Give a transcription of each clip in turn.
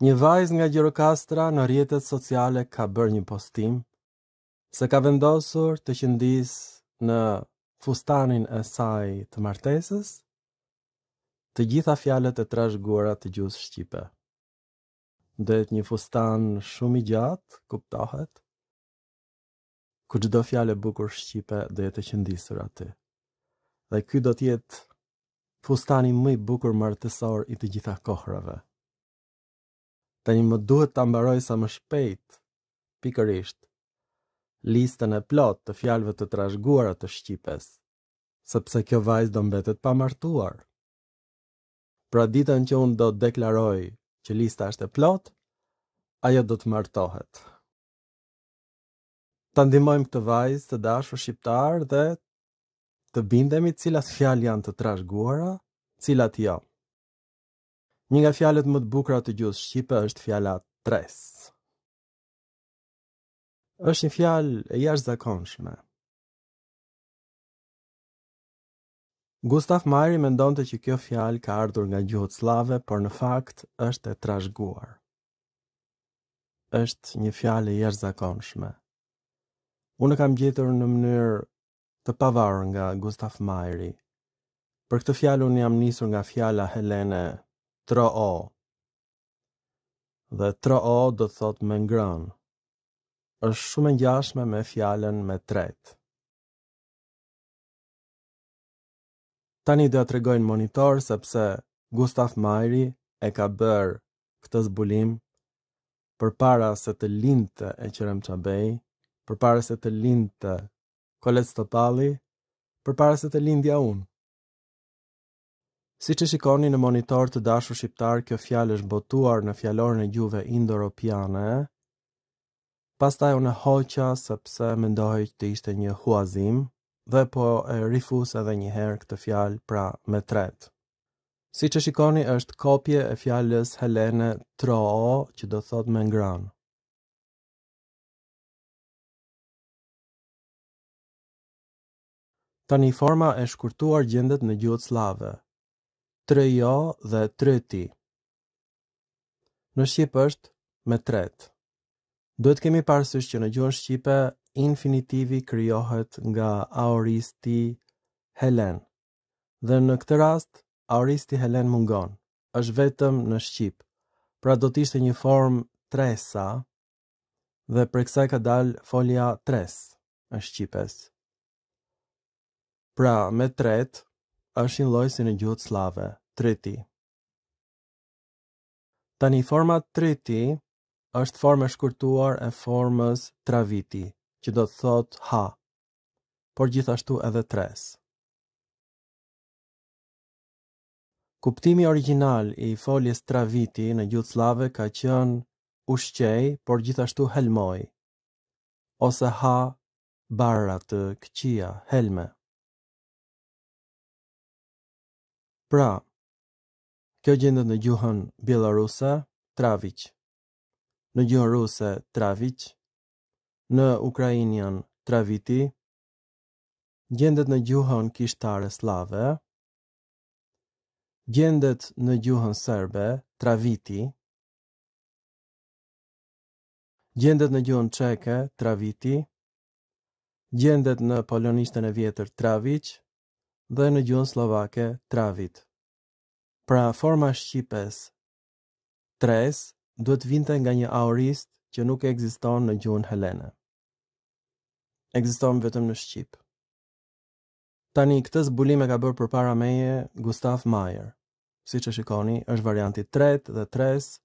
Një vajzë nga Gjirokastra në rrjetet sociale ka bërë një postim se ka vendosur të qëndisë në fustanin e saj të martesës të gjitha fjalët e trashëguara të gjuhës shqipe. Do jetë një fustan shumë i gjatë, kuptohet, ku çdo fjalë e bukur shqipe do jetë e qëndisur aty. Dhe ky do të jetë fustani më i bukur martesor i të gjitha kohërave. Tani më duhet ta mbaroj sa më shpejt, pikërisht, listën e plotë të fjalëve të trashëguara të shqipes, sepse kjo vajzë do mbetet pa martuar. Pra ditën që unë do të deklaroj që lista është e plotë, ajo do të martohet. ta ndihmojmë këtë vajzë të dashur shqiptarë dhe të bindemi cilat fjalë janë të trashëguara, cilat jo. Një nga fjalët më të bukura të gjuhës shqipe është fjala tres. Është një fjalë e jashtëzakonshme. Gustav Majeri mendonte që kjo fjalë ka ardhur nga gjuhët sllave, por në fakt është e trashëguar. Është një fjalë e jashtëzakonshme. Unë e kam gjetur në mënyrë të pavarur nga Gustav Majeri. Për këtë fjalë unë jam nisur nga fjala helene tro-o. Dhe tro-o do të thotë me ngrën. Është shumë e ngjashme me fjalën me tret. Tani do ua tregoj në monitor sepse Gustav Majeri e ka bërë këtë zbulim përpara se të lindte Eqrem Çabej, përpara se të lindte Kolec Topalli, përpara se të lindja unë. Siç e shikoni në monitor të dashur shqiptarë kjo fjalë është botuar në fjalorin e gjuhëve indoeuropiane, pastaj unë e hoqa sepse mendohej të ishte një huazim dhe po e rifus edhe një herë këtë fjalë pra me tret. Siç e shikoni është kopje e fjalës helene troo që do thotë me ngranë. Tani forma e shkurtuar gjendet në gjuhët sllave, Trëjo dhe Trëti. Në shqip është me tret. Duhet të kemi parasysh që në gjuhën shqipe infinitivi krijohet nga aoristi helen. Dhe në këtë rast aoristi helen mungon. Është vetëm në shqip. Pra do të ishte një formë tresa Dhe prej kësaj ka dalë folja tres e shqipes. Pra, me tret, është një lloj si në gjuhët sllave, triti. Tani forma triti është formë e shkurtuar e formës traviti, që do të thotë ha, por gjithashtu edhe tres. Kuptimi origjinal i foljes traviti në gjuhët sllave ka qenë ushqej, por gjithashtu helmoj, ose ha barra të këqija, helme. Pra, kjo gjendet në gjuhën bjelloruse, traviç, në gjuhën ruse, traviç, në ukrainian, traviti, gjendet në gjuhën kishtare sllave, Gjendet në gjuhën serbe, Traviti. Gjendet në gjuhën çeke, Traviti. Gjendet në polonishten e vjetër Traviç dhe në gjuhën sllovake Travit. Pra forma e shqipes Tres duhet të vinte nga një aorist që nuk ekziston në gjuhën helene. Ekziston vetëm në shqip. Tani këtë zbulim e ka bërë përpara meje Gustav Meyer. Siç e shikoni, është varianti tret dhe tres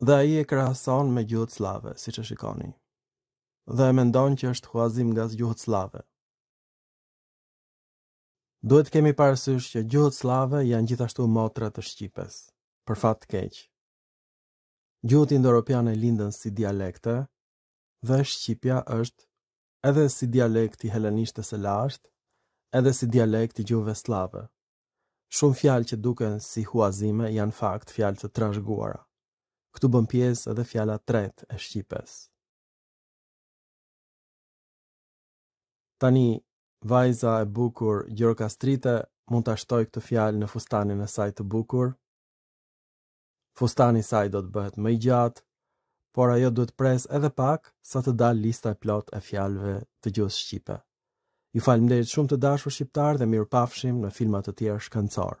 dhe ai e krahason me gjuhët sllave, siç e shikoni. Dhe e mendon që është huazim nga gjuhët sllave. Duhet të kemi parasysh që gjuhët sllave janë gjithashtu motra të shqipes, për fat të keq. Gjuhët indoeuropiane lindën si dialekte dhe shqipja është edhe si dialekt i helenishtes së lashtë, edhe si dialekt i gjuhëve sllave. Shumë fjalë që duken si huazime janë në fakt fjalë të trashëguara. Këtu bën pjesë edhe fjala tret e shqipes. Tani, vajza e bukur gjirokastrite mund ta shtojë këtë fjalë në fustanin e saj të bukur, Fustani i saj do të bëhet më i gjatë, por ajo duhet të presë edhe pak sa të dalë lista e plotë e fjalëve të gjuhës shqipe. Ju faleminderit shumë të dashur shqiptarë dhe mirupafshim në filma të tjerë shkencorë.